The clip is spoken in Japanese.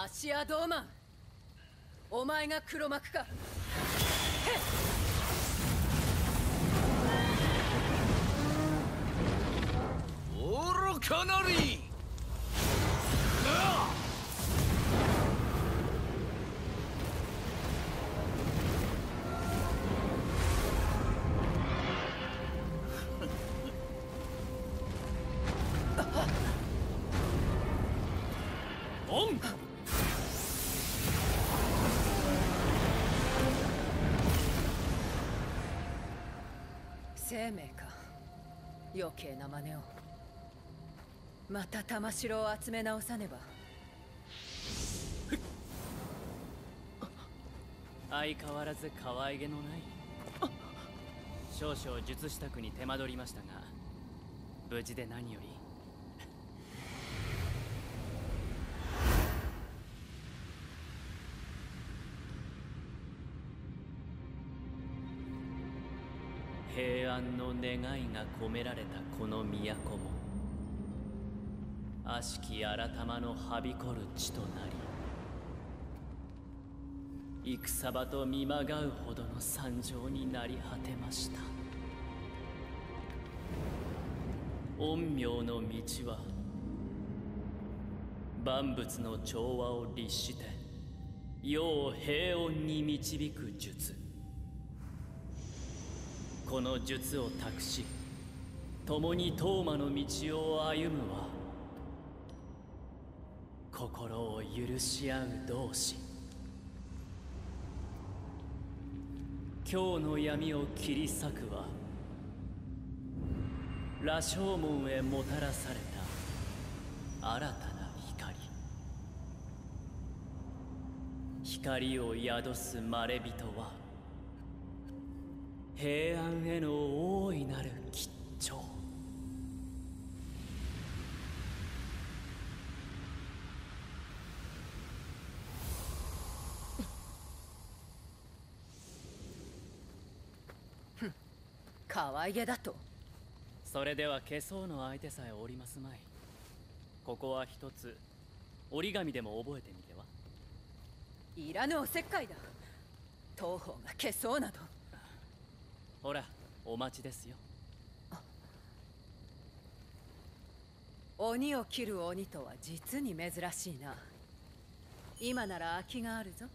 アシア・ドーマンお前が黒幕か？愚かなり生命か。余計な真似を。また玉城を集め直さねば。相変わらず可愛げのない。少々術支度に手間取りましたが無事で何より。平安の願いが込められたこの都も悪しき改まのはびこる地となり戦場と見まがうほどの惨状になり果てました。陰陽の道は万物の調和を律して世を平穏に導く術。この術を託し共に東馬の道を歩むは心を許し合う同士。今日の闇を切り裂くは羅生門へもたらされた新たな光。光を宿すまれびとは平安への大いなる吉兆。可愛げだと。それでは消そうの相手さえおりますまい。ここは一つ折り紙でも覚えてみては？いらぬおせっかいだ。東方が消そうなどほらお待ちですよ。鬼を切る鬼とは実に珍しいな。今なら空きがあるぞ。